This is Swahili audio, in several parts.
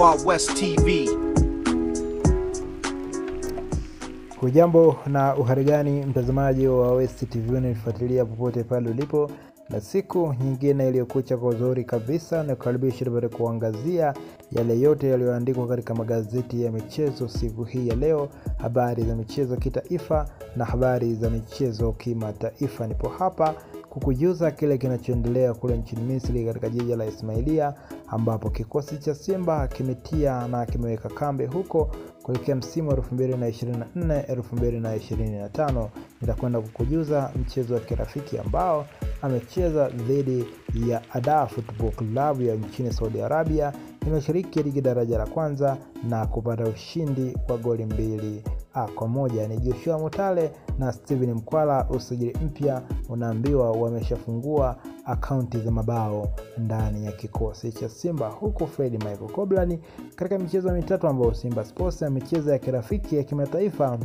Wild West TV. Hujambo na uharigani mtazamaji wa West TV unanifuatilia popote pale ulipo, na siku nyingine iliyokucha kwa uzuri kabisa, na kukaribisha tupate kuangazia yale yote yaliyoandikwa katika magazeti ya michezo siku hii ya leo, habari za michezo kitaifa na habari za michezo kimataifa. Nipo hapa kukujuza kile kinachoendelea kule nchini Misri katika jiji la Ismailia ambapo kikosi cha Simba kimetia na kimeweka kambi huko kuelekea msimu wa 2024 2025. Nitakwenda kukujuza mchezo wa kirafiki ambao amecheza dhidi ya Ada Football Club ya nchini Saudi Arabia inayoshiriki ligi daraja la kwanza na kupata ushindi wa goli mbili a kwa moja. Ni Joshua Mutale na Steven Mkwala. Usajili mpya unaambiwa wameshafungua akaunti za mabao ndani ya kikosi cha Simba, huku Fred Michael Koblani katika michezo mitatu ambayo Simba Sports amecheza ya kirafiki ya kimataifa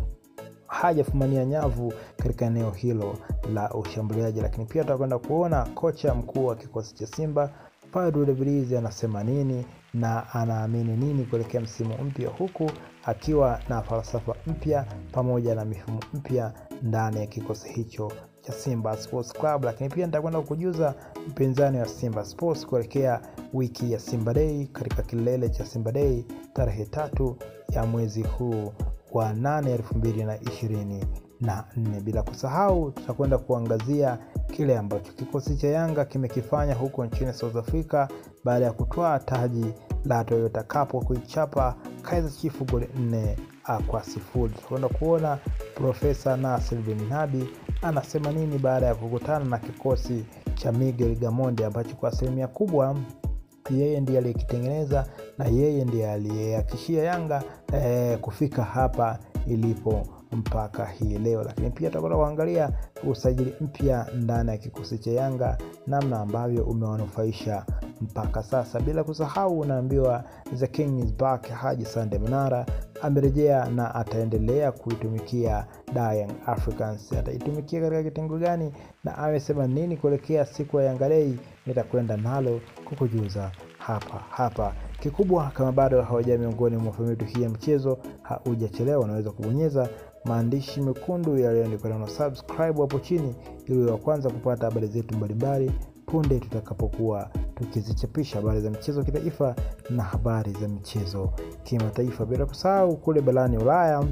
hajafumania nyavu katika eneo hilo la ushambuliaji. Lakini pia tutakwenda kuona kocha mkuu wa kikosi cha Simba Fadlu Davids anasema nini na anaamini nini kuelekea msimu mpya, huku akiwa na falsafa mpya pamoja na mifumo mpya ndani ya kikosi hicho cha Simba Sports Club. Lakini pia nitakwenda kujuza mpinzani wa Simba Sports kuelekea wiki ya Simba Day katika kilele cha Simba Day tarehe tatu ya mwezi huu wa nane elfu mbili na nne. Bila kusahau tutakwenda kuangazia kile ambacho kikosi cha Yanga kimekifanya huko nchini South Africa baada ya kutwaa taji la Toyota Cup kuichapa Kaizer Chiefs goli nne kwa sifuri. Tutakwenda kuona Profesa Nasir Bin anasema nini baada ya kukutana na kikosi cha Miguel Gamonde ambacho kwa asilimia kubwa yeye ndiye aliyekitengeneza na yeye ndiye aliyeakishia Yanga eh, kufika hapa ilipo mpaka hii leo. Lakini pia tutakwenda kuangalia usajili mpya ndani ya kikosi cha Yanga, namna ambavyo umewanufaisha mpaka sasa, bila kusahau unaambiwa the king is back. Haji Sande Manara amerejea na ataendelea kuitumikia Young Africans. Ataitumikia katika kitengo gani na amesema nini kuelekea siku ya Yanga Day? Nitakwenda nalo kukujuza hapa hapa. Kikubwa, kama bado hawaja miongoni mwa familia hii ya mchezo, haujachelewa, unaweza kubonyeza maandishi mekundu yaliyoandikwa neno subscribe hapo chini, ili wa kwanza kupata habari zetu mbalimbali punde tutakapokuwa tukizichapisha habari za michezo kitaifa na habari za michezo kimataifa. Bila kusahau kule barani Ulaya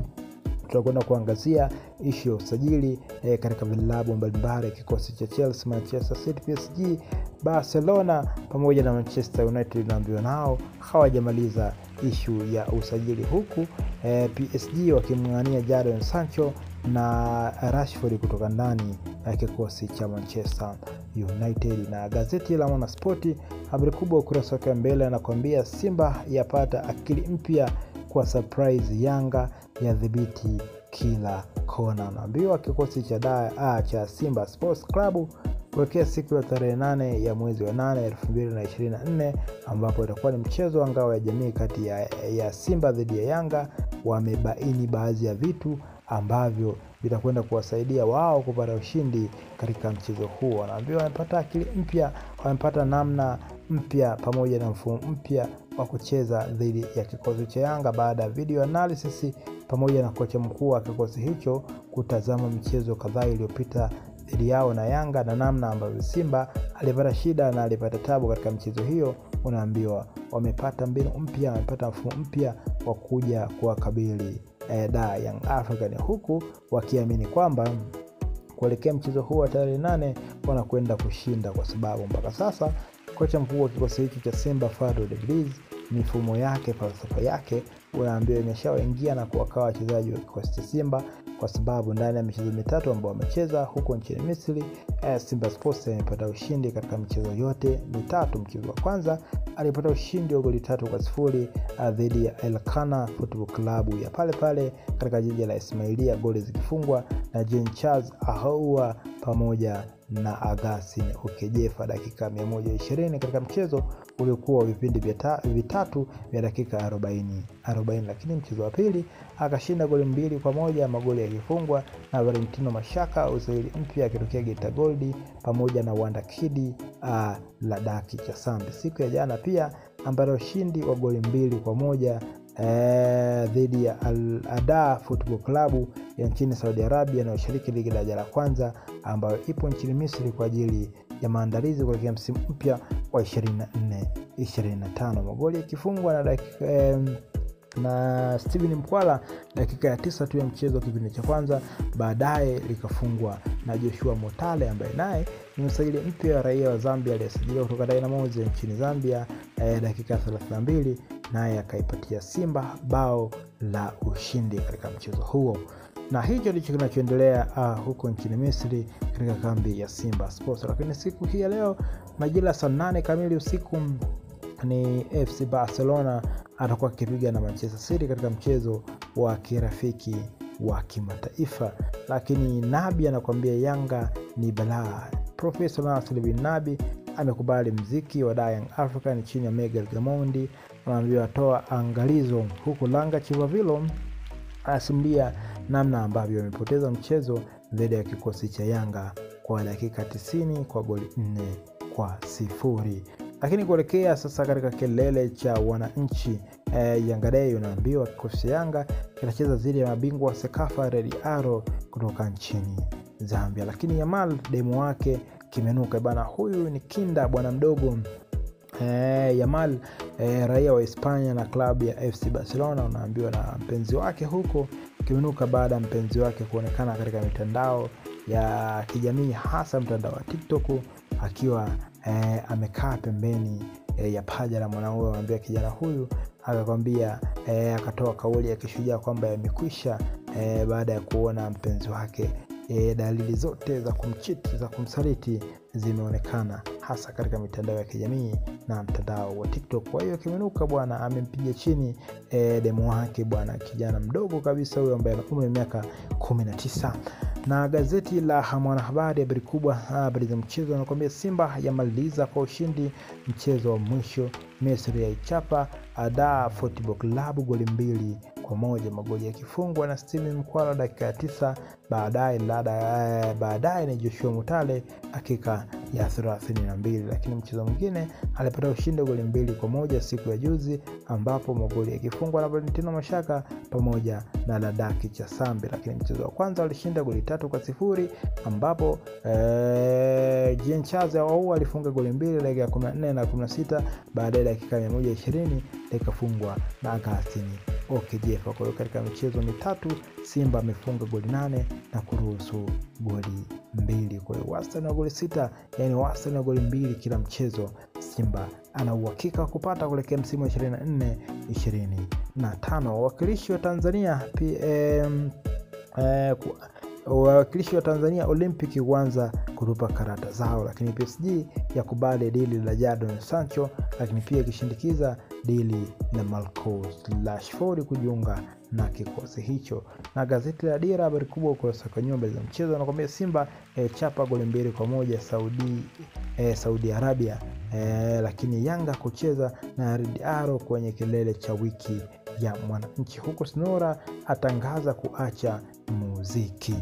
tutakwenda kuangazia ishu ya usajili e, katika vilabu mbalimbali kikosi cha Chelsea, Manchester City, PSG, Barcelona pamoja na Manchester United naambiwa nao hawajamaliza ishu ya usajili huku e, PSG wakimng'ania Jadon Sancho na Rashford kutoka ndani ya kikosi cha Manchester United. Na gazeti la Mwanaspoti habari kubwa ukurasa wake wa mbele anakuambia Simba yapata akili mpya kwa surprise, Yanga yadhibiti kila kona. Naambiwa kikosi cha da, cha Simba Sports Club kuelekea siku ya tarehe nane ya mwezi wa nane elfu mbili na ishirini na nne ambapo itakuwa ni mchezo wa ngao ya jamii kati ya, ya Simba dhidi ya Yanga. Wamebaini baadhi ya vitu ambavyo vitakwenda kuwasaidia wao kupata ushindi katika mchezo huo. Wanaambiwa wamepata akili mpya, wamepata namna mpya pamoja na mfumo mpya wa kucheza dhidi ya kikosi cha Yanga baada ya video analysis pamoja na kocha mkuu wa kikosi hicho kutazama michezo kadhaa iliyopita dhidi yao na Yanga na namna ambavyo Simba alipata shida na alipata tabu katika michezo hiyo. Unaambiwa wamepata mbinu mpya, wamepata mfumo mpya wa kuja kuwakabili eh, da Young African, huku wakiamini kwamba kuelekea mchezo huu wa tarehe nane wanakwenda kushinda, kwa sababu mpaka sasa kocha mkuu wa kikosi hiki cha Simba Fadlu Davids mifumo yake, falsafa yake unaambiwa imeshawaingia na kuwakawa wachezaji wa kikosi cha Simba kwa sababu ndani ya michezo mitatu ambao wamecheza huko nchini Misri, Simba Sports amepata ushindi katika michezo yote mitatu. Mchezo wa kwanza alipata ushindi wa goli tatu kwa sifuri dhidi ya Elkana Football Club ya pale pale katika jiji la Ismailia, goli zikifungwa na Jean Charles Ahoua pamoja na Agasin Ukejefa dakika 120 katika mchezo uliokuwa vipindi vitatu vya dakika 40 40, lakini mchezo wa pili akashinda goli mbili kwa moja, magoli yakifungwa na Valentino Mashaka, usaili mpya akitokea Geita Gold pamoja na Wanda Kidi uh, Ladaki Chasambi. Siku ya jana pia ambayo ushindi wa goli mbili kwa moja eh, dhidi ya Al Ada Football Club ya nchini Saudi Arabia inayoshiriki ligi daraja la kwanza ambayo ipo nchini Misri kwa ajili ya maandalizi kuelekea msimu mpya wa 24 25. Magoli yakifungwa na dakika eh, na Steven Mkwala dakika ya tisa tu ya mchezo wa kipindi cha kwanza, baadaye likafungwa na Joshua Motale ambaye naye ni msajili mpya wa raia wa Zambia aliyesajiliwa kutoka Dynamos nchini Zambia eh, dakika ya 32 naye akaipatia Simba bao la ushindi katika mchezo huo na hicho ndicho kinachoendelea uh, huko nchini Misri katika kambi ya Simba Sports. Lakini siku hii ya leo majira saa nane kamili usiku ni FC Barcelona atakuwa akipiga na Manchester City katika mchezo wa kirafiki wa kimataifa. Lakini Nabi anakuambia Yanga ni balaa. Profesa Nasir bin Nabi amekubali mziki wa Young African chini ya Miguel Gamondi, anaambiwa angalizo, huku Langa Chivavilo anasimulia namna ambavyo amepoteza mchezo dhidi ya kikosi cha Yanga kwa dakika 90 kwa goli nne kwa sifuri. Lakini kuelekea sasa katika kilele cha wananchi eh, Yanga unaambiwa kikosi cha Yanga kinacheza dhidi ya mabingwa wa Sekafa Red Arrow kutoka nchini Zambia. Lakini Yamal demu wake kimenuka bana, huyu ni kinda bwana mdogo Eh, Yamal eh, raia wa Hispania na klabu ya FC Barcelona unaambiwa na mpenzi wake huko kimenuka baada ya mpenzi wake kuonekana katika mitandao ya kijamii hasa mtandao wa TikTok akiwa eh, amekaa pembeni eh, ya paja la mwanaume. Anaambia kijana huyu akakwambia eh, akatoa kauli ya kishujaa kwamba yamekwisha eh, baada ya kuona mpenzi wake E, dalili zote za kumchiti za kumsaliti zimeonekana hasa katika mitandao ya kijamii na mtandao wa TikTok. Kwa hiyo Kimenuka bwana amempiga chini e, demo wake bwana, kijana mdogo kabisa huyo ambaye ana umri wa miaka kumi na tisa. Na gazeti la Mwanahabari, habari kubwa, habari za mchezo, anakuambia Simba yamaliza kwa ushindi mchezo wa mwisho. Misri yaichapa Ada Football Club goli mbili kwa moja, magoli yakifungwa na Steven Mkwala dakika ya tisa. Baadaye baadaye ni Joshua Mutale dakika ya na mbili. Lakini mchezo mwingine alipata ushindi goli mbili kwa moja siku ya juzi, ambapo magoli yakifungwa na Valentino Mashaka pamoja na Ladaki Chasambi. Lakini mchezo wa kwanza walishinda goli tatu kwa sifuri ambapo ee, Jean au alifunga goli mbili dakika ya 14 na 16, baadaye dakika 120 likafungwa na Agustini Okejefa. Kwa hiyo katika michezo mitatu Simba amefunga goli nane na kuruhusu goli mbili. Kwa hiyo wastani wa goli sita, yani wastani wa goli mbili kila mchezo, Simba ana uhakika wa kupata kuelekea msimu wa 24 25. Wawakilishi wa Tanzania PM, eh, wawakilishi wa Tanzania Olympic kuanza kutupa karata zao, lakini PSG yakubali dili la Jadon Sancho, lakini pia ikishindikiza dili la Marcus Rashford kujiunga na kikosi hicho. Na gazeti la Dira habari kubwa ukurasa wa nyumba za mchezo anakwambia Simba eh, chapa goli mbili kwa moja Saudi, eh, Saudi Arabia eh, lakini Yanga kucheza na Red kwenye kilele cha wiki ya mwananchi, huko Snora atangaza kuacha muziki.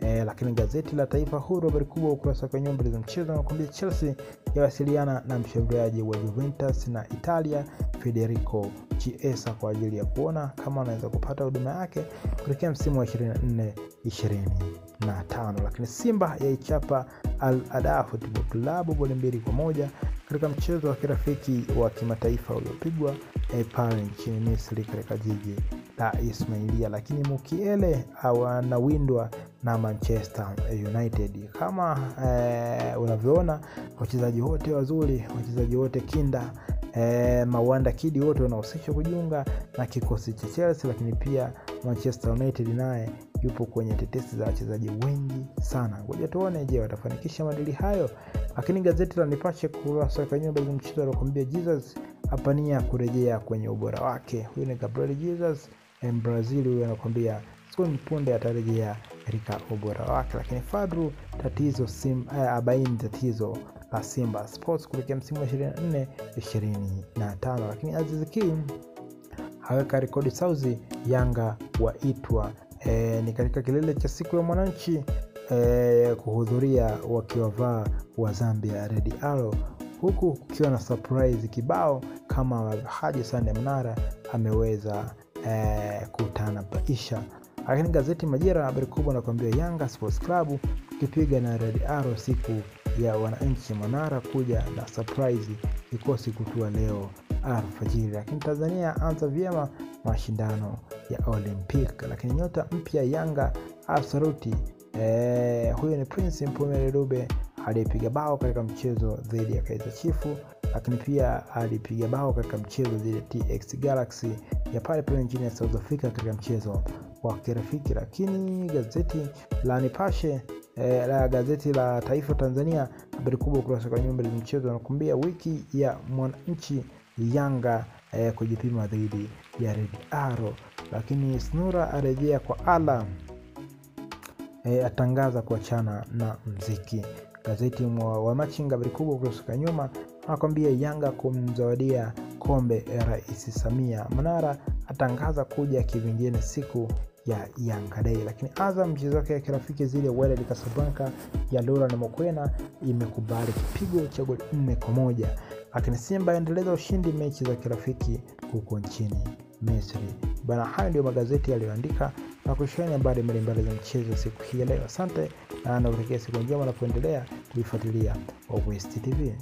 E, lakini gazeti la Taifa Huru habari kubwa ukurasa wa nyumba za mchezo nakwambia Chelsea yawasiliana na mshambuliaji wa Juventus na Italia Federico Chiesa kwa ajili ya kuona kama anaweza kupata huduma yake kuelekea msimu wa 24 25. Lakini Simba yaichapa Al Ahly Football Club goli mbili kwa moja katika mchezo wa kirafiki wa kimataifa uliopigwa e, pale nchini Misri katika jiji la Ismailia, lakini Mukiele anawindwa na Manchester United. Kama eh, unavyoona wachezaji wote wazuri, wachezaji wote kinda E, mawanda kidi wote wanahusishwa kujiunga na kikosi cha Chelsea, lakini pia Manchester United naye yupo kwenye tetesi za wachezaji wengi sana. Ngoja tuone, je, watafanikisha madili hayo? Lakini gazeti la Nipashe kurasa kwa za mchezo alikwambia Jesus apania kurejea kwenye ubora wake. Huyu ni Gabriel Jesus Brazil, huyu anakwambia siku punde atarejea katika ubora wake. Lakini Fadru tatizo sim, eh, abaini tatizo la Simba Sports kuelekea msimu wa 24 25. Lakini Aziz Ki aweka rekodi sauzi Yanga waitwa e, ni katika kilele cha siku ya mwananchi e, kuhudhuria wakiwavaa wa Zambia Red Arrow huku kukiwa na surprise kibao kama Haji Sande Mnara ameweza eh, kutanabaisha. Lakini gazeti Majira habari kubwa nakuambia Yanga Sports Club ukipiga na Red Arrow siku ya wananchi, Manara kuja na surprise kikosi kutua leo alfajiri. Lakini Tanzania anza vyema mashindano ya Olympic. Lakini nyota mpya Yanga absoluti eh, huyo ni Prince Mpumelelo Dube aliyepiga bao katika mchezo dhidi ya Kaizer Chifu, lakini pia alipiga bao katika mchezo dhidi ya TX Galaxy ya pale pale nchini ya South Africa katika mchezo wa kirafiki. Lakini gazeti la Nipashe eh, la gazeti la Taifa Tanzania habari kubwa ukurasa kwa nyumba mchezo anakuambia wiki ya mwananchi Yanga eh, kujipima dhidi ya Red Arrow, lakini Snura arejea kwa ala E, atangaza kuachana na mziki. Gazeti wa Machinga habari kubwa ukurasa nyuma anakwambia Yanga kumzawadia kombe Rais Samia. Manara atangaza kuja kivingine siku ya Yanga Day. Lakini Azam mchezo wake ya kirafiki zile ya Wydad Casablanca ya Laurent Mokwena imekubali kipigo cha goli nne kwa moja. Lakini Simba aendeleza ushindi mechi za kirafiki huko nchini Misri. Bana, hayo ndio magazeti yaliyoandika na kushiriki habari mbalimbali za mchezo siku hii ya leo. Asante na nakutakia siku njema na kuendelea kuifuatilia West TV.